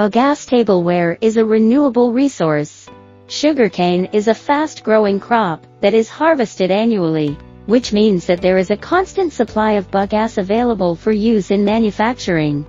Bagasse tableware is a renewable resource. Sugarcane is a fast-growing crop that is harvested annually, which means that there is a constant supply of bagasse available for use in manufacturing.